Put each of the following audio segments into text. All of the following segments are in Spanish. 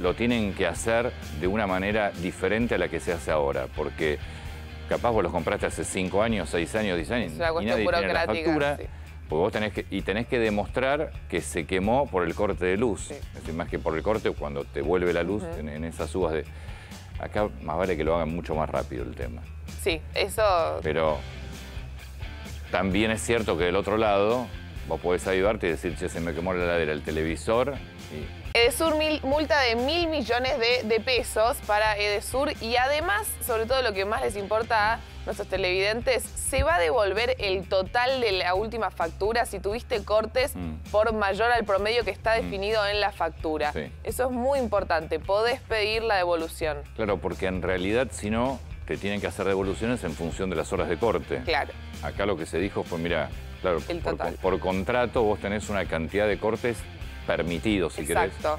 lo tienen que hacer de una manera diferente a la que se hace ahora, porque capaz vos los compraste hace 5 años, 6 años, 10 años, Es una y nadie tiene la factura, sí. porque vos tenés que, y tenés que demostrar que se quemó por el corte de luz, Sí. es decir, más que por el corte cuando te vuelve la luz en, en esas uvas de... Acá más vale que lo hagan mucho más rápido el tema. Sí, eso Pero también es cierto que del otro lado vos podés ayudarte y decir, che, se me quemó la heladera, el televisor. Y Edesur mil- multa de mil millones de, de pesos para Edesur y además, sobre todo lo que más les importa a nuestros televidentes, se va a devolver el total de la última factura si tuviste cortes Mm. por mayor al promedio que está definido en la factura. Sí. Eso es muy importante, podés pedir la devolución. claro, porque en realidad si no, te tienen que hacer devoluciones en función de las horas de corte. Claro. Acá lo que se dijo fue, mira, claro, El por, total. por contrato vos tenés una cantidad de cortes permitidos, si querés. Exacto.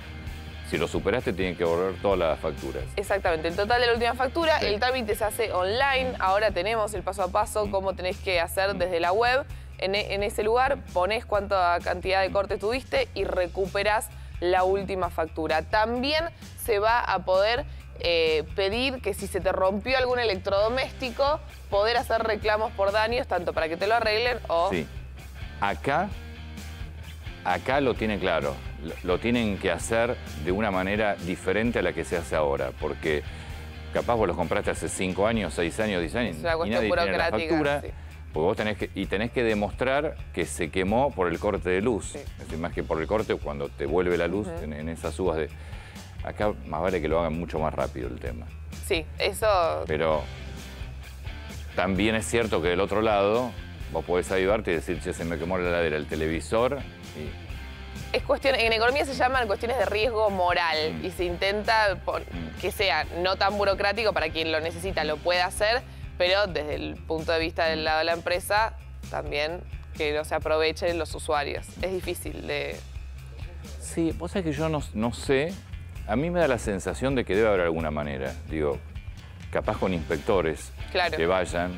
Si lo superaste, tienen que volver todas las facturas. Exactamente, el total de la última factura, Sí. el trámite se hace online, ahora tenemos el paso a paso, cómo tenés que hacer desde la web. En, e- en ese lugar pones cuánta cantidad de corte tuviste y recuperas la última factura. También se va a poder eh, pedir que si se te rompió algún electrodoméstico, poder hacer reclamos por daños, tanto para que te lo arreglen o... Sí. Acá, acá lo tienen claro. Lo, tienen que hacer de una manera diferente a la que se hace ahora. Porque capaz vos los compraste hace 5 años, 6 años, 10 años. Es una y nadie tiene la factura. sí. Porque vos tenés que, y tenés que demostrar que se quemó por el corte de luz. Sí. Es decir, más que por el corte cuando te vuelve la luz en, en esas uvas de... Acá más vale que lo hagan mucho más rápido el tema. Sí, eso... Pero también es cierto que del otro lado vos podés ayudarte y decir, che, se me quemó la heladera, el televisor. Y Es cuestión, en economía se llaman cuestiones de riesgo moral Mm. y se intenta pon- que sea no tan burocrático para quien lo necesita, lo puede hacer, pero desde el punto de vista del lado de la empresa, también que no se aprovechen los usuarios. Es difícil de... Sí, vos sabés que yo no, no sé. A mí me da la sensación de que debe haber alguna manera. Digo, capaz con inspectores Claro. que vayan